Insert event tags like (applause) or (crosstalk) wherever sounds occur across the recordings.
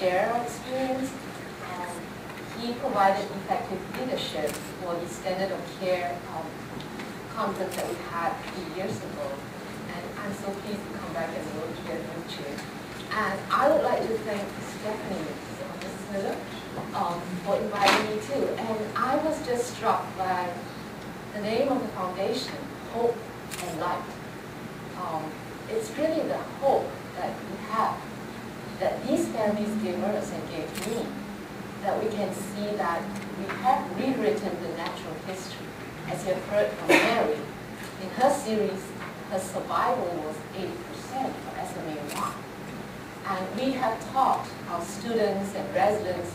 share our experience. Um, he provided effective leadership for the standard of care um, conference that we had three years ago. And I'm so pleased to come back and work here with you. And I would like to thank Stephanie, Mrs. Miller, um, for inviting me too. And I was just struck by the name of the foundation, Hope and Light. Um, it's really the hope that we have, that these families gave us and gave me, that we can see that we have rewritten the natural history. As you have heard from Mary, in her series, her survival was 80% for SMA1. And we have taught our students and residents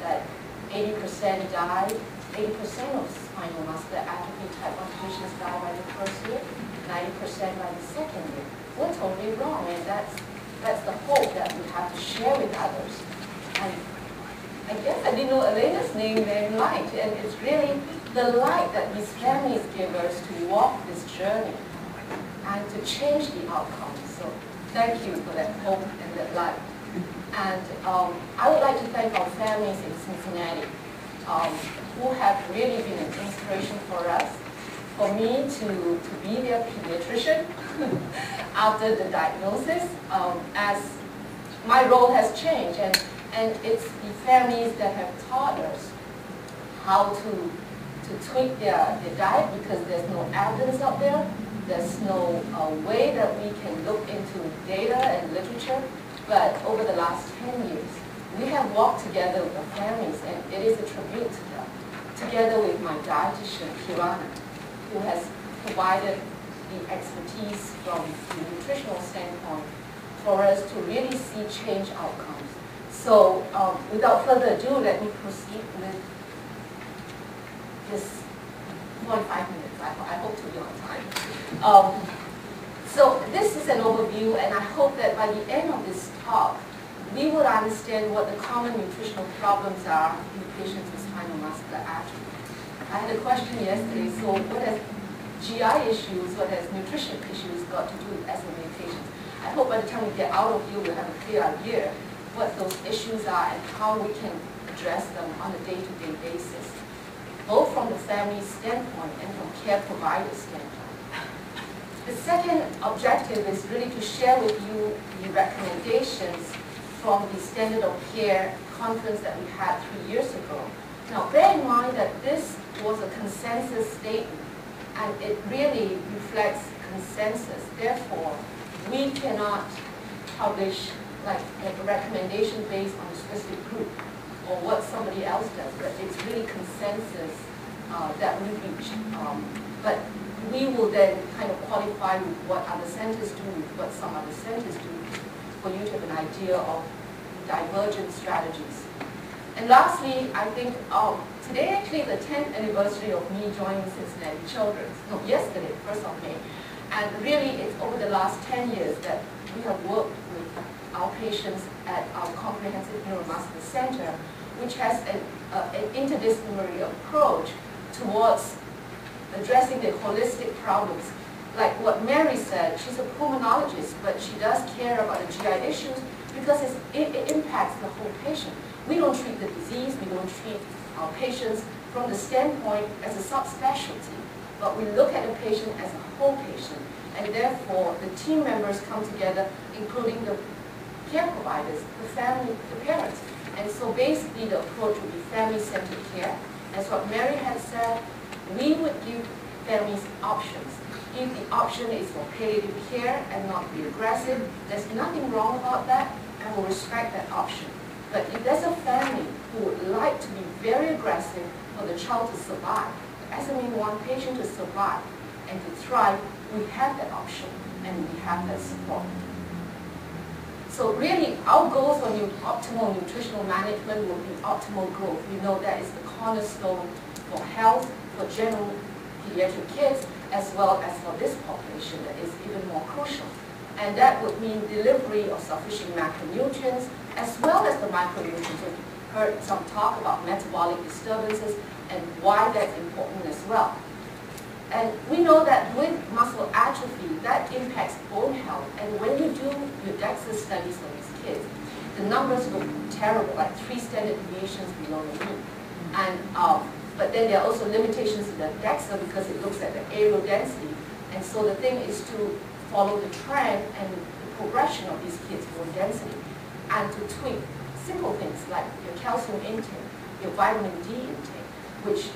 that 80% died, 80% of spinal muscular atrophy type 1 patients die by the first year, 90% by the second year. We're totally wrong, and that's, that's the hope that we have to share with others. And I guess I didn't know Elena's name named Light, and it's really the light that these families give us to walk this journey and to change the outcome. So thank you for that hope and that light. And um, I would like to thank our families in Cincinnati um, who have really been an inspiration for us. For me to, to be their pediatrician (laughs) after the diagnosis, um, as my role has changed. And, and it's the families that have taught us how to, to tweak their, their diet because there's no evidence out there. There's no uh, way that we can look into data and literature but over the last 10 years, we have walked together with the families, and it is a tribute to them, together with my dietitian, Kirana, who has provided the expertise from the nutritional standpoint for us to really see change outcomes. So um, without further ado, let me proceed with this 45 minutes. I, I hope to be on time. Um, so this is an overview, and I hope that by the end of this talk, we will understand what the common nutritional problems are in patients with spinal muscular atrophy. I had a question yesterday, so what has GI issues, what has nutrition issues got to do with SMA patients? I hope by the time we get out of here, we'll have a clear idea what those issues are and how we can address them on a day-to-day -day basis, both from the family standpoint and from care provider standpoint. The second objective is really to share with you the recommendations from the standard of care conference that we had three years ago. Now, bear in mind that this was a consensus statement, and it really reflects consensus. Therefore, we cannot publish like, like a recommendation based on a specific group or what somebody else does, but it's really consensus uh, that we reach. Um, but we will then kind of qualify with what other centers do, what some other centers do, for you to have an idea of divergent strategies. And lastly, I think um, today actually the 10th anniversary of me joining Cincinnati Children's, no, yesterday, 1st of May. And really, it's over the last 10 years that we have worked with our patients at our Comprehensive Neuromuscular Center, which has an, uh, an interdisciplinary approach towards addressing the holistic problems. Like what Mary said, she's a pulmonologist, but she does care about the GI issues because it, it impacts the whole patient. We don't treat the disease, we don't treat our patients from the standpoint as a subspecialty, but we look at the patient as a whole patient, and therefore the team members come together, including the care providers, the family, the parents. And so basically the approach would be family-centered care. As what Mary had said, we would give families options. If the option is for palliative care and not be aggressive, there's nothing wrong about that, and we'll respect that option. But if there's a family who would like to be very aggressive for the child to survive, the SMA1 patient to survive and to thrive, we have that option and we have that support. So really, our goals for new, optimal nutritional management will be optimal growth. We know that is the cornerstone for health for general pediatric kids as well as for this population that is even more crucial. And that would mean delivery of sufficient macronutrients as well as the micronutrients. We've heard some talk about metabolic disturbances and why that's important as well. And we know that with muscle atrophy, that impacts bone health. And when you do your DEXA studies for these kids, the numbers look terrible, like three standard deviations below the mean. And, um, but then there are also limitations in the DEXA because it looks at the areal density. And so the thing is to follow the trend and the progression of these kids' bone density and to tweak simple things like your calcium intake, your vitamin D intake, which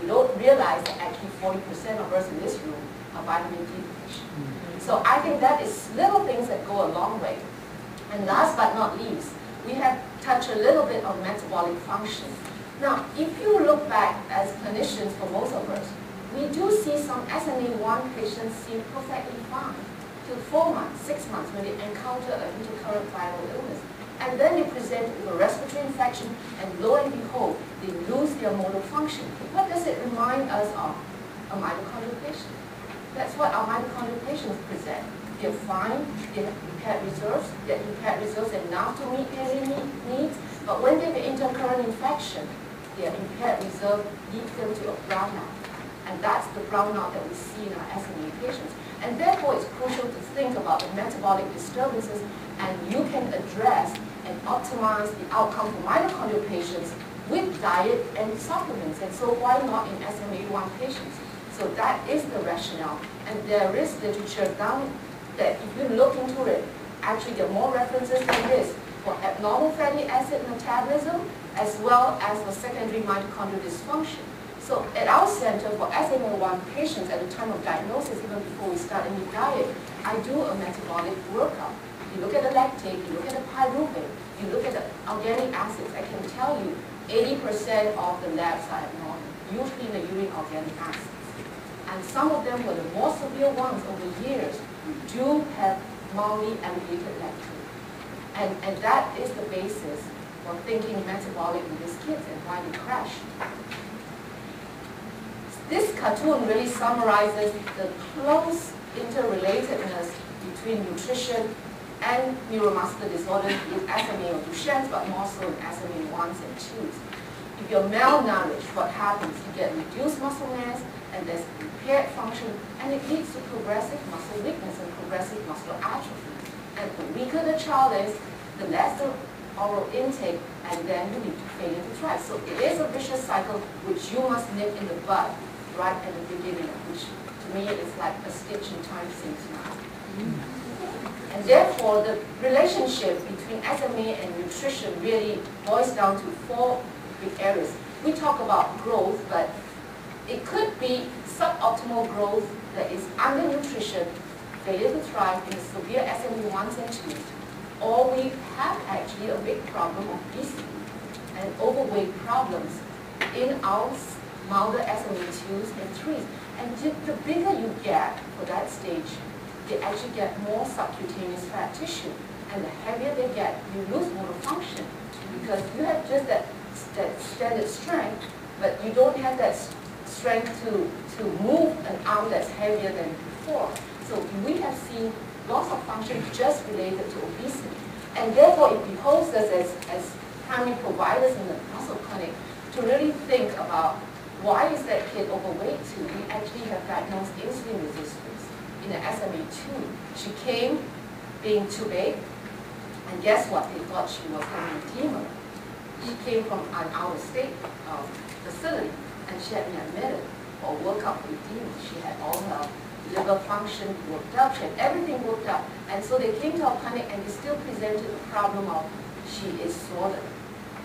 you don't realize that actually 40% of us in this room are vitamin D deficient. Mm-hmm. So I think that is little things that go a long way. And last but not least, we have touched a little bit on metabolic function. Now, if you look back as clinicians for most of us, we do see some SMA1 patients seem perfectly fine till four months, six months when they encounter an intercurrent viral illness. And then they present with a respiratory infection, and lo and behold, they lose their motor function. What does it remind us of? A mitochondrial patient. That's what our mitochondrial patients present. They're fine, they have impaired reserves, they have impaired reserves enough to meet their needs, but when they get intercurrent infection, their impaired reserve leads them to a brownout. And that's the brownout that we see in our SMA patients. And therefore, it's crucial to think about the metabolic disturbances, and you can address and optimize the outcome for mitochondrial patients with diet and supplements. And so why not in SMA1 patients? So that is the rationale. And there is literature down that if you look into it, actually there are more references than this for abnormal fatty acid metabolism as well as for secondary mitochondrial dysfunction. So at our center for SMA1 patients at the time of diagnosis, even before we start any diet, I do a metabolic workup. You look at the lactate, you look at the pyruvate, you look at the organic acids, I can tell you 80% of the labs are abnormal, usually in the urine organic acids. And some of them were the more severe ones over years do have mildly elevated lactate. And, and that is the basis for thinking metabolic in these kids and why they crash. This cartoon really summarizes the close interrelatedness between nutrition and neuromuscular disorders in SMA or Duchenne's, but more so in SMA 1s and 2s. If you're malnourished, what happens? You get reduced muscle mass, and there's impaired function, and it leads to progressive muscle weakness and progressive muscle atrophy. And the weaker the child is, the less the oral intake, and then you need to failure to thrive. So it is a vicious cycle which you must nip in the bud right at the beginning, which to me is like a stitch in time since now. And therefore, the relationship between SMA and nutrition really boils down to four big areas. We talk about growth, but it could be suboptimal growth that is undernutrition, failure to thrive in severe SMA1s and 2s, or we have actually a big problem of obesity and overweight problems in our milder SMA2s and 3s. And the bigger you get for that stage, they actually get more subcutaneous fat tissue. And the heavier they get, you lose motor function because you have just that, that standard strength, but you don't have that strength to, to move an arm that's heavier than before. So we have seen loss of function just related to obesity. And therefore it behoves us as, as primary providers in the muscle clinic to really think about why is that kid overweight too? We actually have diagnosed insulin resistance in the SMA2. She came being too big, and guess what? They thought she was having edema. She came from an out-of-state um, facility and she had been admitted for workup demons. She had all her liver function worked up, she had everything worked up. And so they came to our clinic and they still presented the problem of she is swollen.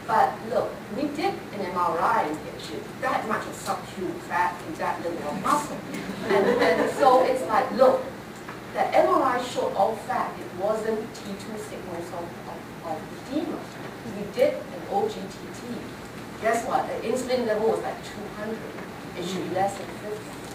But look, we did an MRI and she that much of subcu fat in that little muscle. And, and so it's like, look, the MRI showed all fat. It wasn't T2 signals of, of, of edema. We did an OGTT Guess what? The insulin level was like 200. It should be less than 50.